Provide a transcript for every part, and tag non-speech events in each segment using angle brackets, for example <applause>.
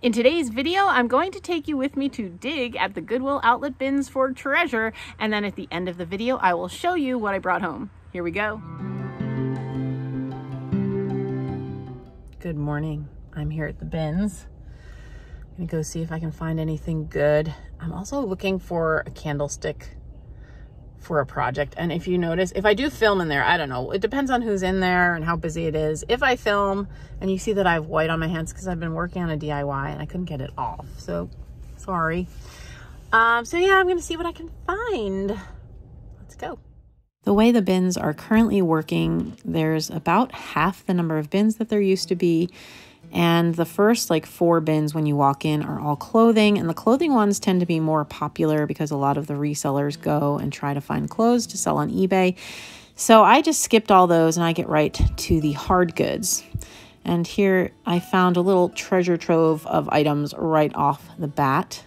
In today's video, I'm going to take you with me to dig at the Goodwill outlet bins for treasure, and then at the end of the video, I will show you what I brought home. Here we go. Good morning. I'm here at the bins. I'm gonna go see if I can find anything good. I'm also looking for a candlestick for a project. And if you notice, if I do film in there, I don't know, it depends on who's in there and how busy it is. If I film and you see that I have white on my hands because I've been working on a DIY and I couldn't get it off. So sorry. Um, so yeah, I'm going to see what I can find. Let's go. The way the bins are currently working, there's about half the number of bins that there used to be. And the first like four bins when you walk in are all clothing. And the clothing ones tend to be more popular because a lot of the resellers go and try to find clothes to sell on eBay. So I just skipped all those and I get right to the hard goods. And here I found a little treasure trove of items right off the bat.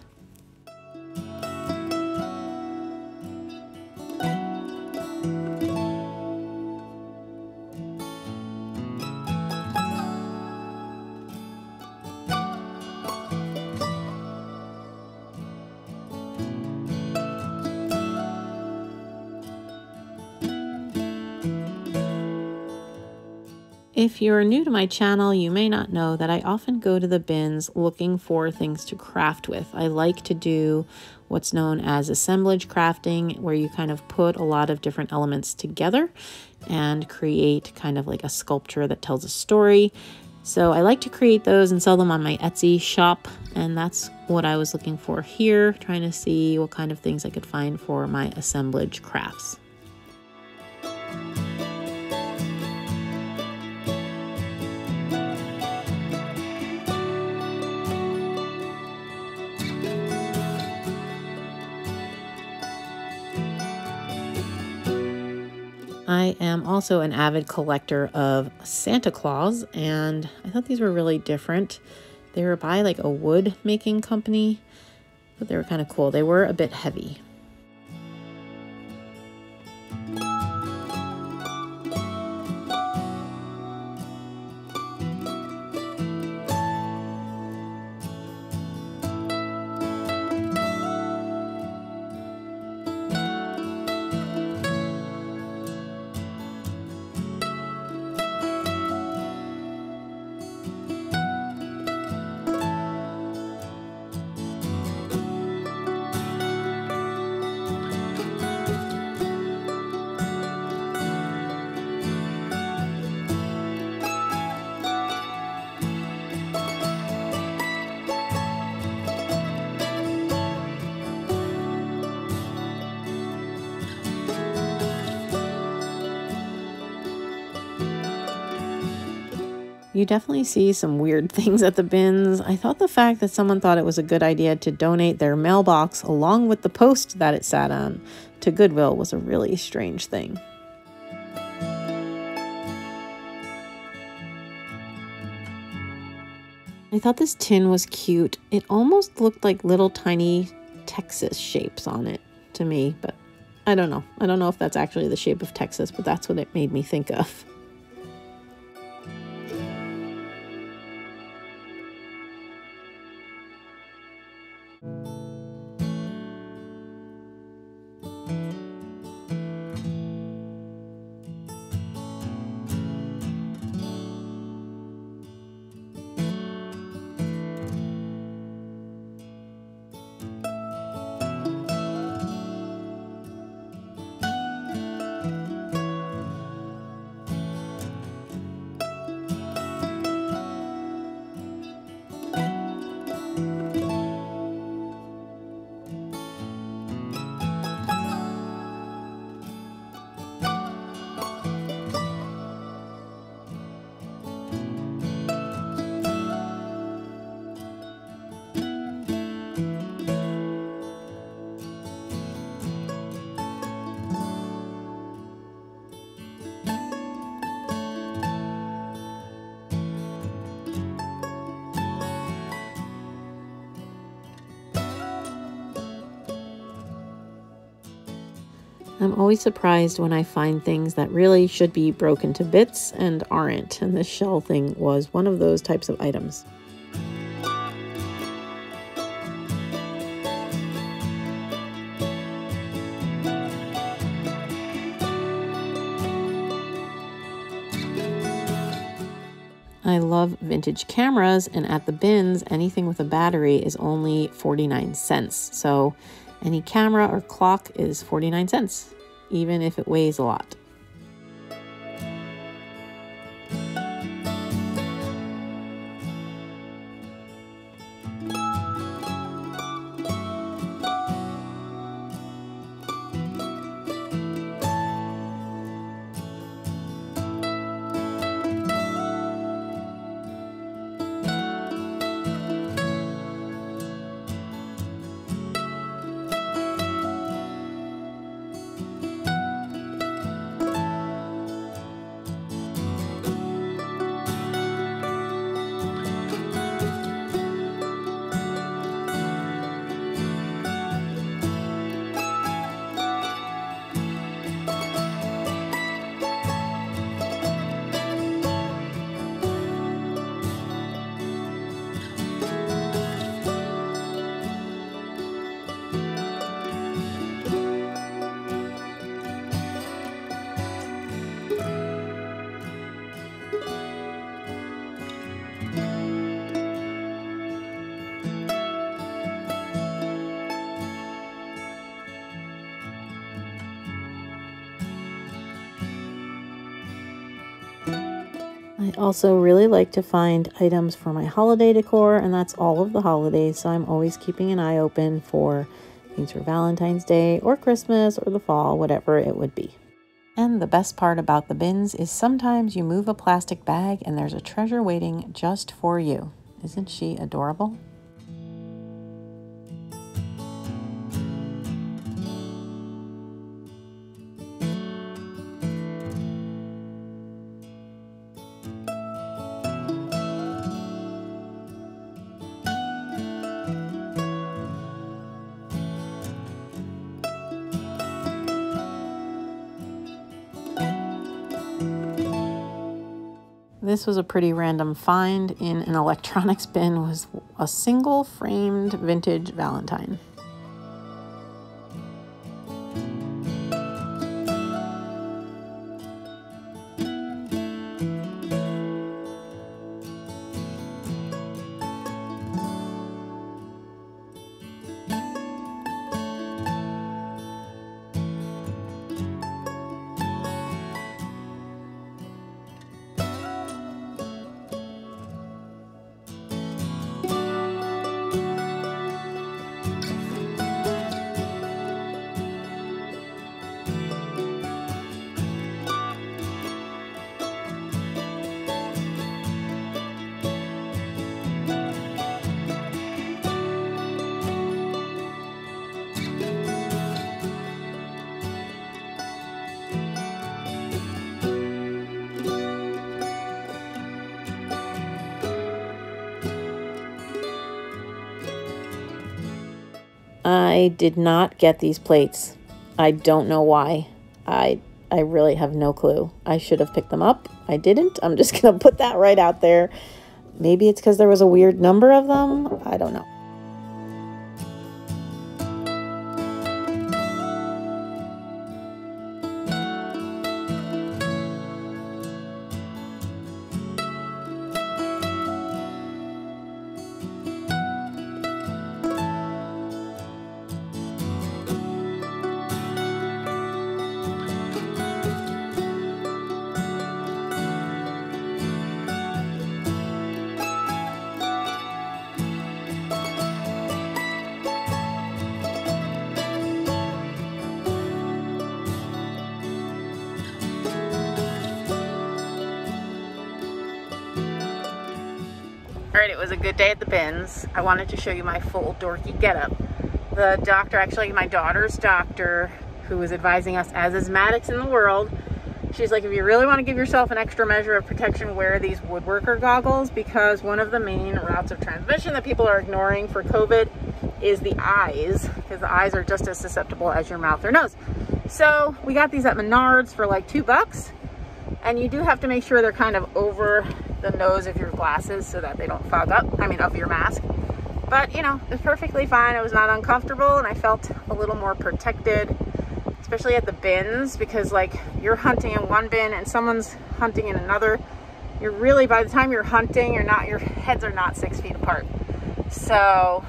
If you're new to my channel, you may not know that I often go to the bins looking for things to craft with. I like to do what's known as assemblage crafting, where you kind of put a lot of different elements together and create kind of like a sculpture that tells a story. So I like to create those and sell them on my Etsy shop, and that's what I was looking for here, trying to see what kind of things I could find for my assemblage crafts. I am also an avid collector of Santa Claus, and I thought these were really different. They were by like a wood making company, but they were kind of cool. They were a bit heavy. You definitely see some weird <laughs> things at the bins. I thought the fact that someone thought it was a good idea to donate their mailbox along with the post that it sat on to Goodwill was a really strange thing. I thought this tin was cute. It almost looked like little tiny Texas shapes on it to me, but I don't know. I don't know if that's actually the shape of Texas, but that's what it made me think of. <laughs> I'm always surprised when I find things that really should be broken to bits and aren't, and this shell thing was one of those types of items. I love vintage cameras, and at the bins, anything with a battery is only 49 cents. So any camera or clock is 49 cents, even if it weighs a lot. Also really like to find items for my holiday decor, and that's all of the holidays. So I'm always keeping an eye open for things for Valentine's Day or Christmas or the fall, whatever it would be. And the best part about the bins is sometimes you move a plastic bag and there's a treasure waiting just for you. Isn't she adorable? This was a pretty random find in an electronics <laughs> bin was a single framed vintage Valentine. I did not get these plates. I don't know why. I I really have no clue. I should have picked them up. I didn't. I'm just <laughs> going to put that right out there. Maybe it's because there was a weird number of them. I don't know. Was a good day at the bins. I wanted to show you my full dorky getup. The doctor, actually my daughter's doctor, who was advising us as asthmatics in the world, she's like, if you really want to give yourself an extra measure of protection, wear these woodworker goggles because one of the main routes of transmission that people are ignoring for COVID is the eyes, because the eyes are just as susceptible as your mouth or nose. So we got these at Menards for like two bucks. And you do have to make sure they're kind of over the nose of your glasses so that they don't fog up, I mean of your mask. But you know, it's perfectly fine. It was not uncomfortable and I felt a little more protected, especially at the bins because like you're hunting in one bin and someone's hunting in another. you're really, by the time you're hunting, you're not, your heads are not six feet apart. So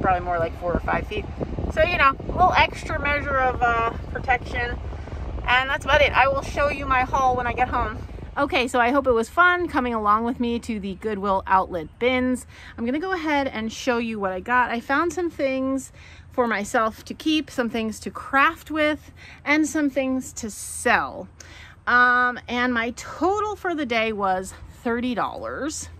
probably more like four or five feet. So, you know, a little extra measure of uh, protection. And that's about it. I will show you my haul when I get home. Okay, so I hope it was fun coming along with me to the Goodwill outlet bins. I'm gonna go ahead and show you what I got. I found some things for myself to keep, some things to craft with, and some things to sell. Um, and my total for the day was $30.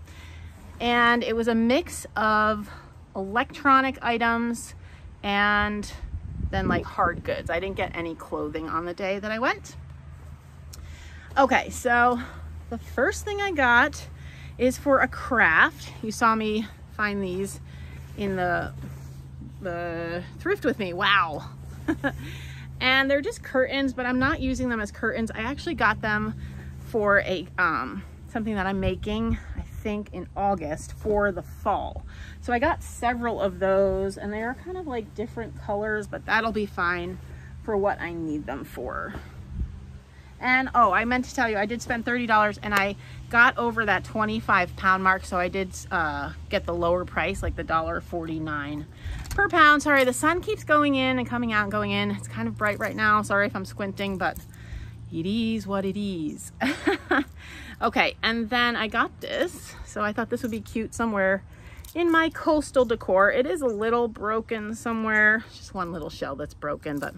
And it was a mix of electronic items and then like hard goods. I didn't get any clothing on the day that I went. Okay, so the first thing I got is for a craft. You saw me find these in the, the thrift with me. Wow. <laughs> and they're just curtains, but I'm not using them as curtains. I actually got them for a um, something that I'm making, I think in August for the fall. So I got several of those and they are kind of like different colors, but that'll be fine for what I need them for. And oh, I meant to tell you, I did spend $30 and I got over that 25 pound mark. So I did uh, get the lower price, like the $1.49 per pound. Sorry, the sun keeps going in and coming out and going in. It's kind of bright right now. Sorry if I'm squinting, but it is what it is. <laughs> okay, and then I got this. So I thought this would be cute somewhere in my coastal decor. It is a little broken somewhere. Just one little shell that's broken, but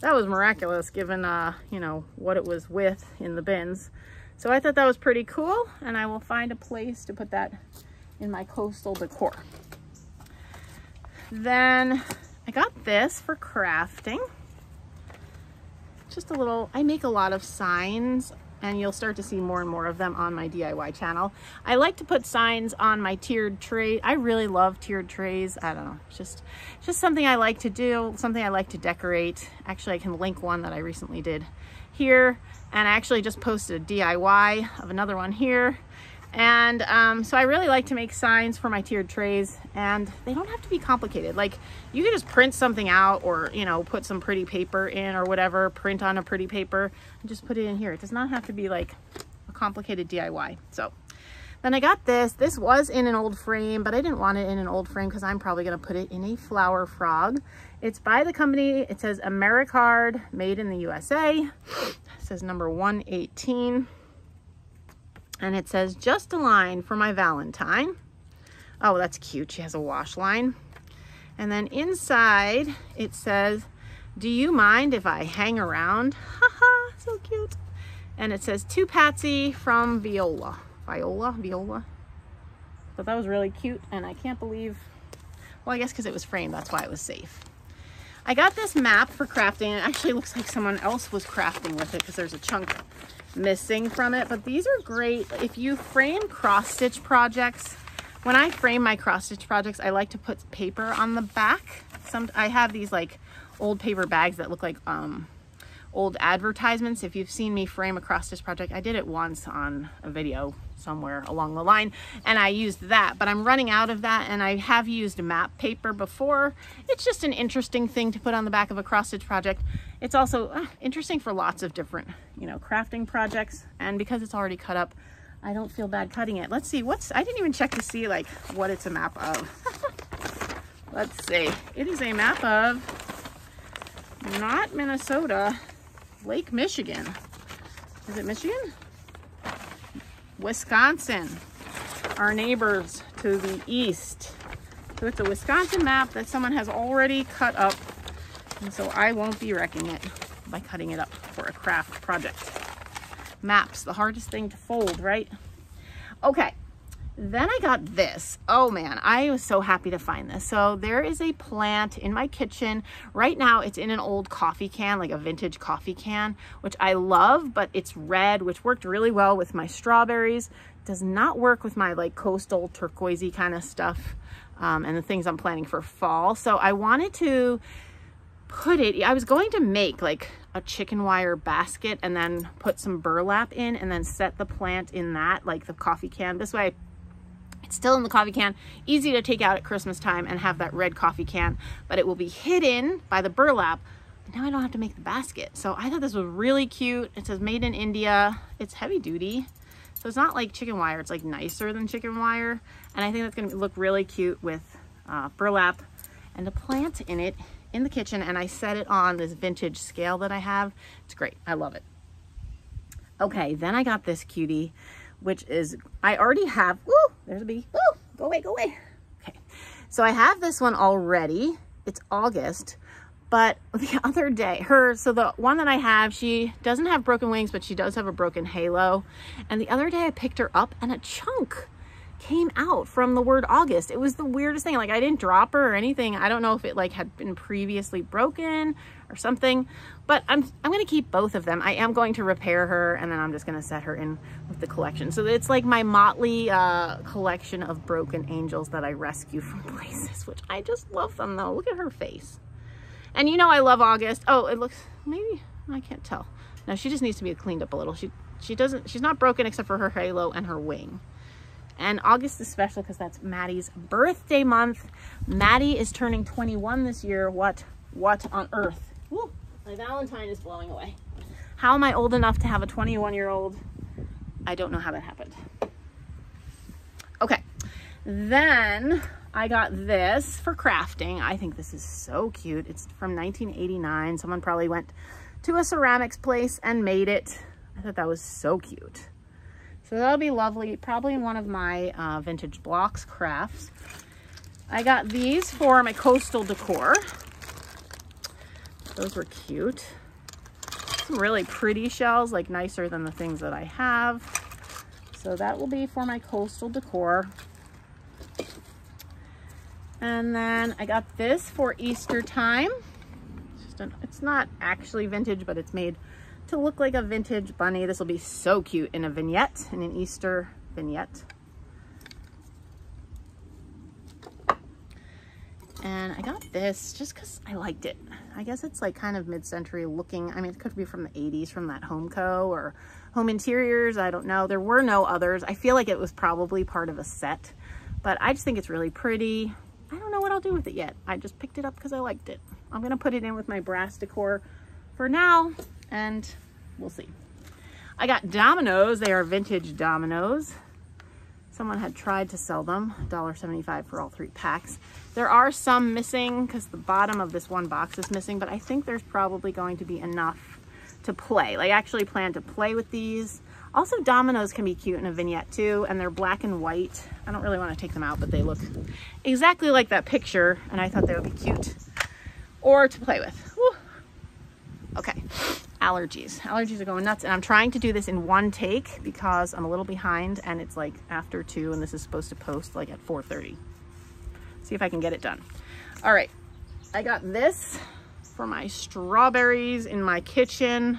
that was miraculous given, uh, you know, what it was with in the bins. So I thought that was pretty cool and I will find a place to put that in my coastal decor. Then I got this for crafting. Just a little, I make a lot of signs and you'll start to see more and more of them on my DIY channel. I like to put signs on my tiered tray. I really love tiered trays. I don't know, just, just something I like to do, something I like to decorate. Actually, I can link one that I recently did here. And I actually just posted a DIY of another one here. And um, so I really like to make signs for my tiered trays and they don't have to be complicated. Like you can just print something out or, you know, put some pretty paper in or whatever, print on a pretty paper and just put it in here. It does not have to be like a complicated DIY. So then I got this. This was in an old frame, but I didn't want it in an old frame because I'm probably going to put it in a flower frog. It's by the company. It says Americard, made in the USA. It says number 118 and it says just a line for my Valentine. Oh, that's cute. She has a wash line. And then inside it says, do you mind if I hang around? <laughs> Haha, so cute. And it says to Patsy from Viola. Viola, Viola. But that was really cute and I can't believe, well, I guess because it was framed, that's why it was safe. I got this map for crafting. It actually looks like someone else was crafting with it because there's a chunk missing from it, but these are great. If you frame cross stitch projects, when I frame my cross stitch projects, I like to put paper on the back. Some I have these like old paper bags that look like um, old advertisements. If you've seen me frame a cross stitch project, I did it once on a video somewhere along the line and I used that, but I'm running out of that and I have used map paper before. It's just an interesting thing to put on the back of a cross stitch project. It's also uh, interesting for lots of different, you know, crafting projects. And because it's already cut up, I don't feel bad cutting it. Let's see, what's, I didn't even check to see like what it's a map of. <laughs> Let's see, it is a map of not Minnesota, Lake Michigan. Is it Michigan? Wisconsin, our neighbors to the east. So it's a Wisconsin map that someone has already cut up. And so I won't be wrecking it by cutting it up for a craft project. Maps, the hardest thing to fold, right? Okay, then I got this. Oh man, I was so happy to find this. So there is a plant in my kitchen. Right now it's in an old coffee can, like a vintage coffee can, which I love, but it's red, which worked really well with my strawberries. Does not work with my like coastal turquoisey kind of stuff um, and the things I'm planning for fall. So I wanted to put it, I was going to make like a chicken wire basket and then put some burlap in and then set the plant in that, like the coffee can. This way it's still in the coffee can, easy to take out at Christmas time and have that red coffee can, but it will be hidden by the burlap. Now I don't have to make the basket. So I thought this was really cute. It says made in India. It's heavy duty. So it's not like chicken wire, it's like nicer than chicken wire. And I think that's gonna look really cute with uh, burlap and a plant in it in the kitchen. And I set it on this vintage scale that I have. It's great, I love it. Okay, then I got this cutie, which is, I already have, there's a bee, woo, go away, go away. Okay, so I have this one already. It's August, but <laughs> the other day, her, so the one that I have, she doesn't have broken wings, but she does have a broken halo. And the other day I picked her up and a chunk came out from the word August. It was the weirdest thing. Like I didn't drop her or anything. I don't know if it like had been previously broken or something, but I'm, I'm to keep both of them. I am going to repair her and then I'm just to set her in with the collection. So it's like my motley uh, collection of broken angels that I rescue from <laughs> places, which I just love them though. Look at her face. And you know I love August. Oh, it looks, maybe, I can't tell. No, she just needs to be cleaned up a little. She, she doesn't, she's not broken except for her halo and her wing. And August is special because that's Maddie's birthday month. Maddie is turning 21 this year. What, what on earth? Woo, my Valentine is blowing away. How am I old enough to have a 21 year old? I don't know how that happened. Okay, then I got this for crafting. I think this is so cute. It's from 1989. Someone probably went to a ceramics place and made it. I thought that was so cute. So that'll be lovely, probably in one of my uh, vintage blocks crafts. I got these for my coastal decor. Those were cute. Some really pretty shells, like nicer than the things that I have. So that will be for my coastal decor. And then I got this for Easter time. It's, an, it's not actually vintage, but it's made to look like a vintage bunny. This will be so cute in a vignette, in an Easter vignette. And I got this just because I liked it. I guess it's like kind of mid-century looking. I mean, it could be from the 80s, from that Homco or Home Interiors. I don't know. There were no others. I feel like it was probably part of a set, but I just think it's really pretty. I don't know what I'll do with it yet. I just picked it up because I liked it. I'm going to put it in with my brass decor for now and we'll see. I got dominoes. They are vintage dominoes. Someone had tried to sell them, $1.75 for all three packs. There are some missing because the bottom of this one box is missing, but I think there's probably going to be enough to play. Like I actually plan to play with these. Also, dominoes can be cute in a vignette too, and they're black and white. I don't really want to take them out, but they look exactly like that picture, and I thought they would be cute. Or to play with. Woo. Okay, allergies. Allergies are going nuts. And I'm trying to do this in one take because I'm a little behind and it's like after two and this is supposed to post like at 4.30. See if I can get it done. All right, I got this for my strawberries in my kitchen.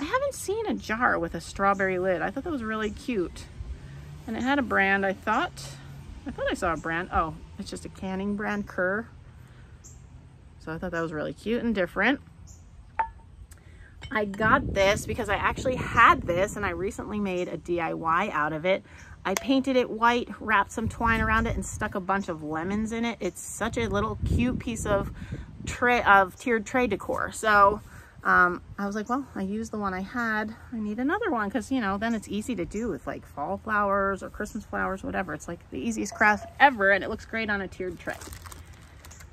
I haven't seen a jar with a strawberry lid. I thought that was really cute. And it had a brand, I thought. I thought I saw a brand. Oh, it's just a canning brand, Kerr. So I thought that was really cute and different. I got this because I actually had this and I recently made a DIY out of it. I painted it white, wrapped some twine around it and stuck a bunch of lemons in it. It's such a little cute piece of tray of tiered tray decor. So um, I was like, well, I used the one I had. I need another one because, you know, then it's easy to do with like fall flowers or Christmas flowers, whatever. It's like the easiest craft ever and it looks great on a tiered tray.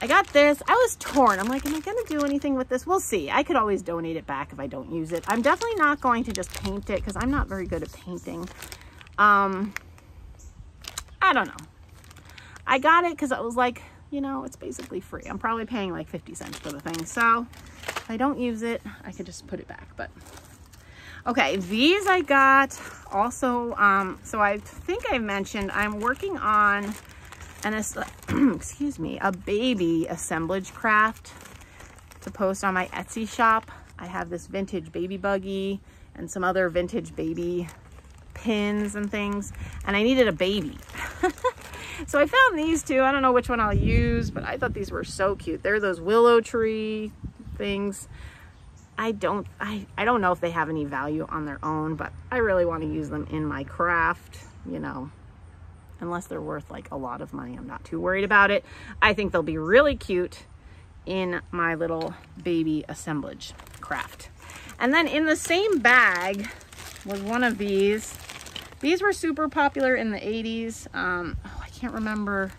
I got this. I was torn. I'm like, am I going to do anything with this? We'll see. I could always donate it back if I don't use it. I'm definitely not going to just paint it because I'm not very good at painting. Um, I don't know. I got it because I was like, you know, it's basically free. I'm probably paying like 50 cents for the thing. So if I don't use it, I could just put it back. But okay, these I got also. Um, so I think I mentioned I'm working on and it's, <clears throat> excuse me, a baby assemblage craft to post on my Etsy shop. I have this vintage baby buggy and some other vintage baby pins and things, and I needed a baby. <laughs> so I found these two. I don't know which one I'll use, but I thought these were so cute. They're those willow tree things. I don't, I, I don't know if they have any value on their own, but I really want to use them in my craft, you know, unless they're worth like a lot of money. I'm not too worried about it. I think they'll be really cute in my little baby assemblage craft. And then in the same bag was one of these These were super popular in the 80s. Um, oh, I can't remember.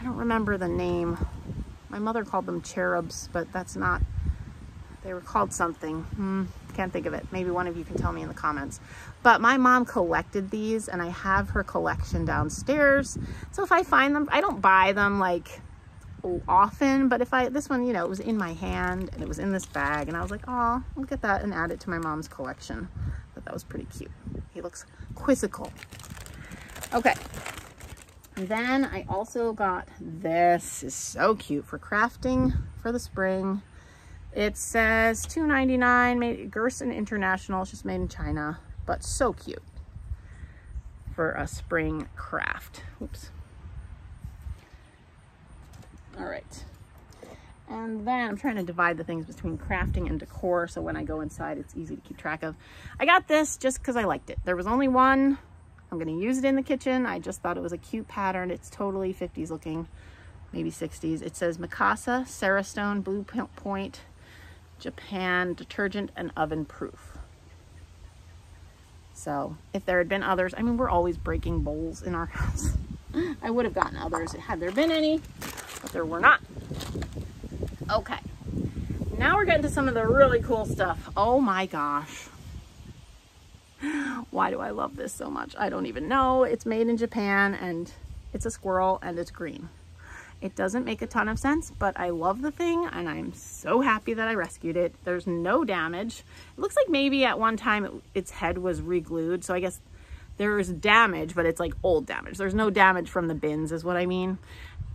I don't remember the name. My mother called them cherubs, but that's not, they were called something. Hmm, can't think of it. Maybe one of you can tell me in the comments. But my mom collected these and I have her collection downstairs. So if I find them, I don't buy them like often, but if I, this one, you know, it was in my hand and it was in this bag and I was like, oh, look at that and add it to my mom's collection. But that was pretty cute. He looks quizzical. Okay, then I also got this. is so cute for crafting for the spring. It says $2.99, made Gerson International. It's just made in China, but so cute for a spring craft. Oops. All right. And then I'm trying to divide the things between crafting and decor so when I go inside it's easy to keep track of. I got this just because I liked it. There was only one I'm going to use it in the kitchen. I just thought it was a cute pattern. It's totally 50s looking, maybe 60s. It says Mikasa, Sarah Stone Blue Point, Japan, detergent and oven proof. So if there had been others, I mean, we're always breaking bowls in our <laughs> house. I would have gotten others had there been any, but there were not. Okay, now we're getting to some of the really cool stuff. Oh my gosh. <gasps> Why do I love this so much? I don't even know. It's made in Japan and it's a squirrel and it's green. It doesn't make a ton of sense, but I love the thing and I'm so happy that I rescued it. There's no damage. It looks like maybe at one time it, its head was re-glued. So I guess there's damage, but it's like old damage. There's no damage from the bins is what I mean.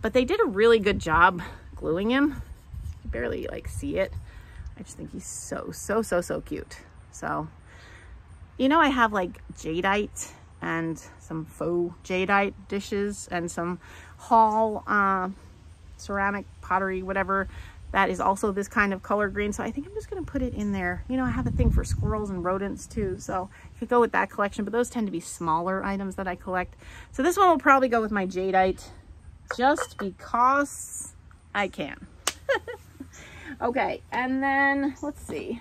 But they did a really good job gluing him. You barely like see it. I just think he's so, so, so, so cute. So you know, I have like jadeite and some faux jadeite dishes and some hall uh, ceramic pottery, whatever, that is also this kind of color green. So I think I'm just going to put it in there. You know, I have a thing for squirrels and rodents too. So you could go with that collection, but those tend to be smaller items that I collect. So this one will probably go with my jadeite just because I can. <laughs> okay, and then let's see.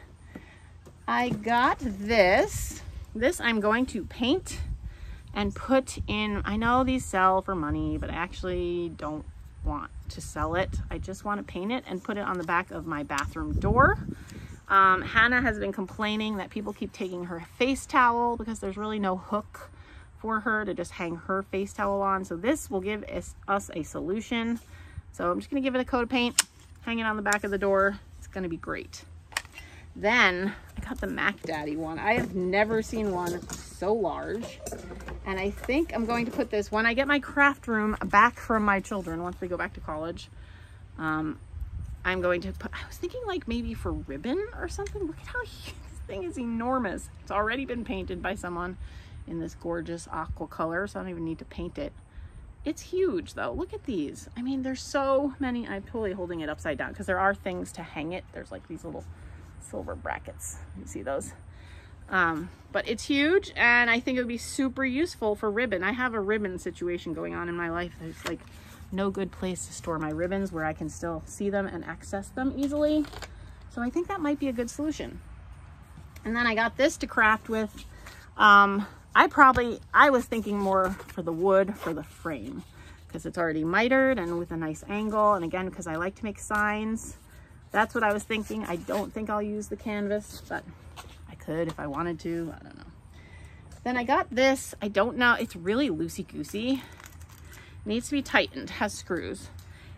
I got this this I'm going to paint and put in, I know these sell for money, but I actually don't want to sell it. I just want to paint it and put it on the back of my bathroom door. Um, Hannah has been complaining that people keep taking her face towel because there's really no hook for her to just hang her face towel on. So this will give us, us a solution. So I'm just going to give it a coat of paint, hang it on the back of the door. It's going to be great. Then I got the Mac Daddy one. I have never seen one so large. And I think I'm going to put this, when I get my craft room back from my children, once we go back to college, um, I'm going to put, I was thinking like maybe for ribbon or something. Look at how huge, <laughs> this thing is enormous. It's already been painted by someone in this gorgeous aqua color, so I don't even need to paint it. It's huge though. Look at these. I mean, there's so many. I'm totally holding it upside down because there are things to hang it. There's like these little silver brackets. You see those? Um, but it's huge and I think it would be super useful for ribbon. I have a ribbon situation going on in my life. There's like no good place to store my ribbons where I can still see them and access them easily. So I think that might be a good solution. And then I got this to craft with. Um, I probably, I was thinking more for the wood for the frame because it's already mitered and with a nice angle. And again, because I like to make signs. That's what I was thinking. I don't think I'll use the canvas, but could if I wanted to. I don't know. Then I got this. I don't know. It's really loosey-goosey. Needs to be tightened. Has screws.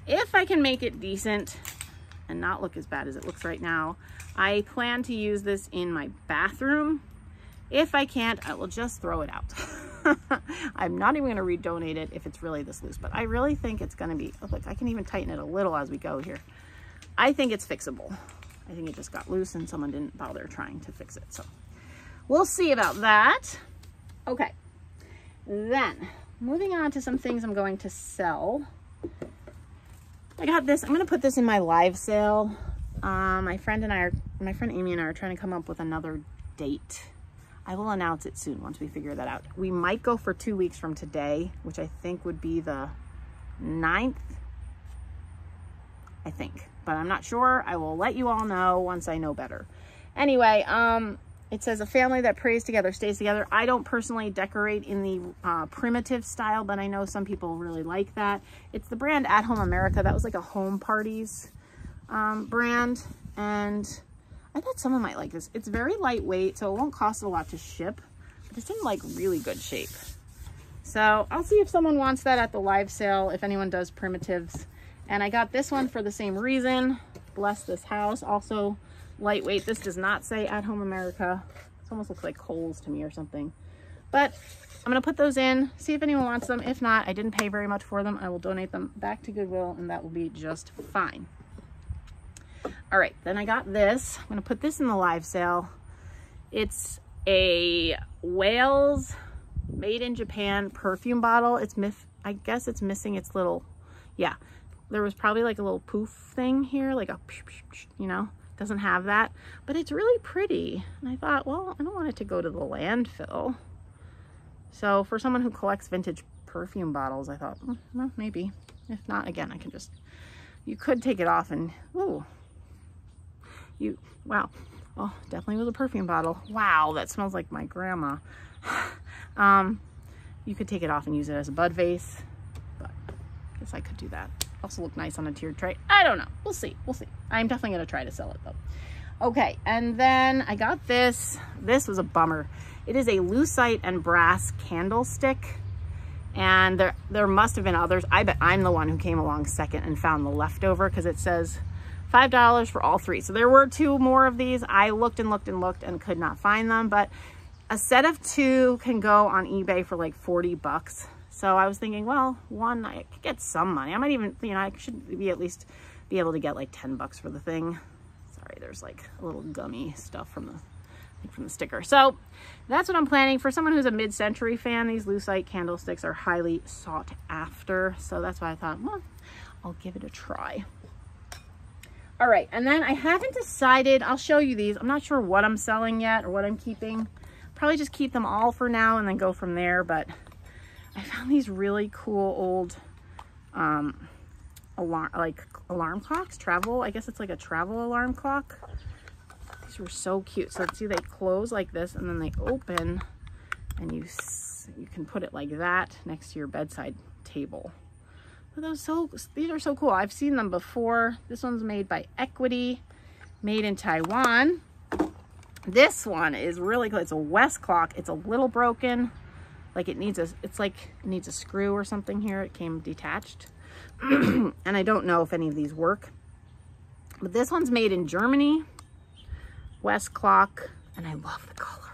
If I can make it decent and not look as bad as it looks right now, I plan to use this in my bathroom. If I can't, I will just throw it out. <laughs> I'm not even going to redonate it if it's really this loose, but I really think it's going to be, oh, look, I can even tighten it a little as we go here. I think it's fixable. I think it just got loose and someone didn't bother trying to fix it. So we'll see about that. Okay. Then moving on to some things I'm going to sell. I got this. I'm going to put this in my live sale. Um, my friend and I are, my friend Amy and I are trying to come up with another date. I will announce it soon once we figure that out. We might go for two weeks from today, which I think would be the 9th, I think but I'm not sure. I will let you all know once I know better. Anyway, um, It says a family that prays together stays together. I don't personally decorate in the uh, primitive style, but I know some people really like that. It's the brand At Home America. That was like a home parties um, brand. And I thought someone might like this. It's very lightweight, so it won't cost a lot to ship. But it's in like really good shape. So I'll see if someone wants that at the live sale, if anyone does primitives. And I got this one for the same reason. Bless this house. Also lightweight. This does not say At Home America. It almost looks like Kohl's to me or something. But I'm going to put those in, see if anyone wants them. If not, I didn't pay very much for them. I will donate them back to Goodwill and that will be just fine. All right, then I got this. I'm going to put this in the live sale. It's a Wales made in Japan perfume bottle. It's. I guess it's missing its little, yeah. There was probably like a little poof thing here, like a, you know, doesn't have that, but it's really pretty. And I thought, well, I don't want it to go to the landfill. So for someone who collects vintage perfume bottles, I thought, mm, well, maybe. If not, again, I can just, you could take it off and, ooh, you, wow. Oh, definitely was a perfume bottle. Wow, that smells like my grandma. <sighs> um, you could take it off and use it as a bud vase, but I guess I could do that also look nice on a tiered tray. I don't know. We'll see. We'll see. I'm definitely going to try to sell it though. Okay, and then I got this. This was a bummer. It is a lucite and brass candlestick. And there, there must have been others. I bet I'm the one who came along second and found the leftover because it says $5 for all three. So there were two more of these. I looked and looked and looked and could not find them. But a set of two can go on eBay for like 40 bucks. So I was thinking, well, one, I could get some money. I might even, you know, I should be at least be able to get like 10 bucks for the thing. Sorry, there's like a little gummy stuff from the from the sticker. So that's what I'm planning. For someone who's a mid-century fan, these lucite candlesticks are highly sought after. So that's why I thought, well, I'll give it a try. All right, and then I haven't decided, I'll show you these. I'm not sure what I'm selling yet or what I'm keeping. Probably just keep them all for now and then go from there, but I found these really cool old um, alarm, like alarm clocks, travel. I guess it's like a travel alarm clock. These were so cute. So let's see, they close like this and then they open and you, you can put it like that next to your bedside table. But those so, these are so cool. I've seen them before. This one's made by Equity, made in Taiwan. This one is really cool. It's a Westclox. It's a little broken like it needs a it's like it needs a screw or something here. It came detached. <clears throat> And I don't know if any of these work. But this one's made in Germany. Westclox. And I love the color.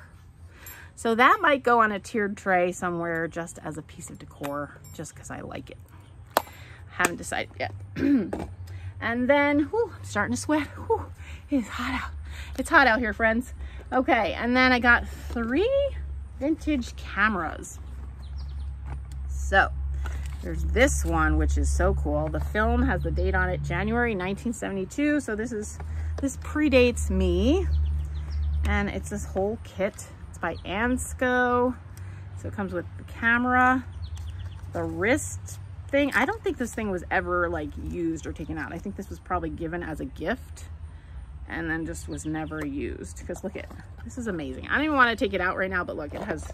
So that might go on a tiered tray somewhere just as a piece of decor just because I like it. Haven't decided yet. <clears throat> And then whew, I'm starting to sweat. Whew, it's hot out. It's hot out here friends. Okay and then I got three vintage cameras. So there's this one, which is so cool. The film has the date on it, January 1972. So this is, this predates me. And it's this whole kit. It's by Ansco. So it comes with the camera, the wrist thing. I don't think this thing was ever like used or taken out. I think this was probably given as a gift and then just was never used. Because look at this is amazing. I don't even want to take it out right now but look it has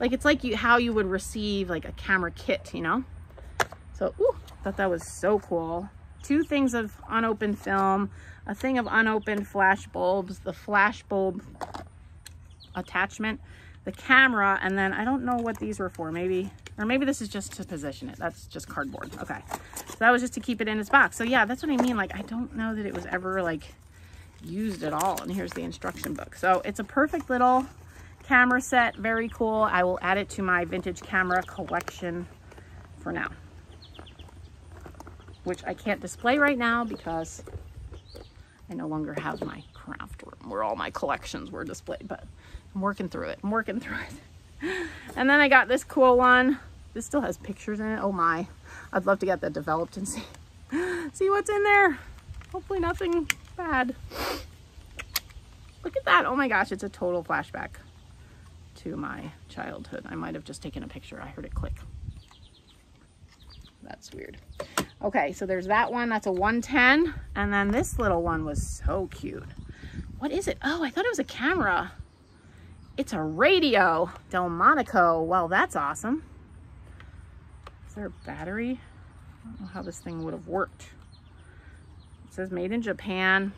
like it's like you how you would receive like a camera kit you know? So ooh, thought that was so cool. Two things of unopened film a thing of unopened flash bulbs the flash bulb attachment the camera and then i don't know what these were for. Maybe or maybe this is just to position it. That's just cardboard. Okay. So that was just to keep it in its box. So yeah that's what i mean. Like i don't know that it was ever like used at all. And here's the instruction book. So it's a perfect little camera set. Very cool. I will add it to my vintage camera collection for now. Which I can't display right now because I no longer have my craft room where all my collections were displayed. But I'm working through it. I'm working through it. <laughs> And then I got this cool one. This still has pictures in it. Oh my. I'd love to get that developed and see, <laughs> see what's in there. Hopefully nothing bad. Look at that. Oh my gosh, it's a total flashback to my childhood. I might have just taken a picture. I heard it click. That's weird. Okay, so there's that one. That's a 110. And then this little one was so cute. What is it? Oh, I thought it was a camera. It's a radio, Delmonico. Well, that's awesome. Is there a battery? I don't know how this thing would have worked. It says made in Japan.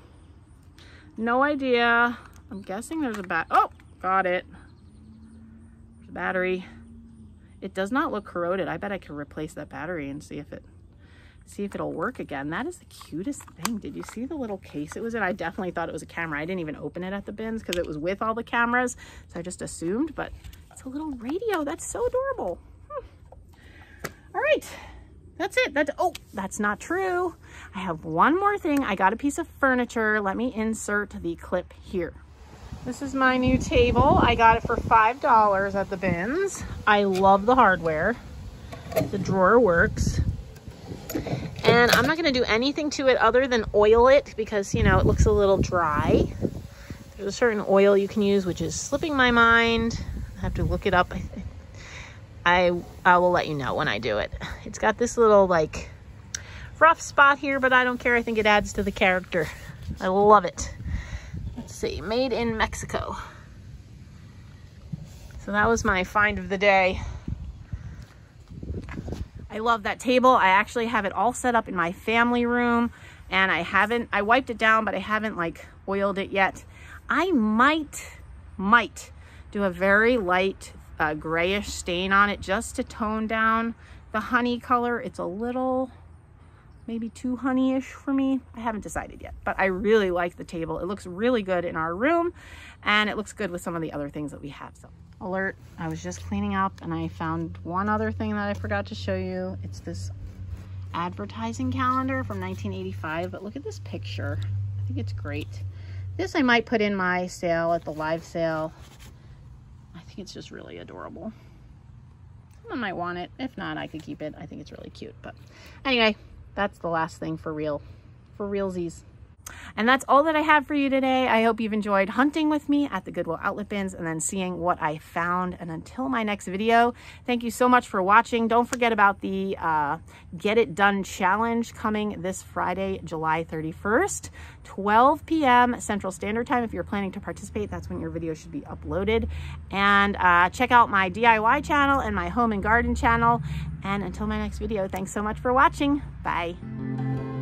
No idea. I'm guessing there's a bat. Oh, got it. There's a battery. It does not look corroded. I bet I could replace that battery and see if it see if it'll work again. That is the cutest thing. Did you see the little case it was in? I definitely thought it was a camera. I didn't even open it at the bins because it was with all the cameras. So I just assumed, but it's a little radio. That's so adorable. Hmm. All right. That's it. That's, oh, that's not true. I have one more thing. I got a piece of furniture. Let me insert the clip here. This is my new table. I got it for $5 at the bins. I love the hardware. The drawer works. And I'm not going to do anything to it other than oil it because, you know, it looks a little dry. There's a certain oil you can use, which is slipping my mind. I have to look it up. I, I I will let you know when I do it. It's got this little like rough spot here, but I don't care. I think it adds to the character. I love it. Let's see, made in Mexico. So that was my find of the day. I love that table. I actually have it all set up in my family room and I haven't, I wiped it down, but I haven't like oiled it yet. I might, might do a very light uh, grayish stain on it just to tone down the honey color. It's a little, maybe too honeyish for me. I haven't decided yet, but I really like the table. It looks really good in our room and it looks good with some of the other things that we have. So alert, I was just cleaning up and I found one other thing that I forgot to show you. It's this advertising calendar from 1985, but look at this picture. I think it's great. This I might put in my sale at the live sale. Think it's just really adorable. Someone might want it. If not, I could keep it. I think it's really cute. But anyway, that's the last thing for real, for realsies. And that's all that I have for you today. I hope you've enjoyed hunting with me at the Goodwill Outlet Bins and then seeing what I found. And until my next video, thank you so much for watching. Don't forget about the uh, Get It Done Challenge coming this Friday, July 31st, 12 p.m. Central Standard Time. If you're planning to participate, that's when your video should be uploaded. And uh, check out my DIY channel and my home and garden channel. And until my next video, thanks so much for watching. Bye.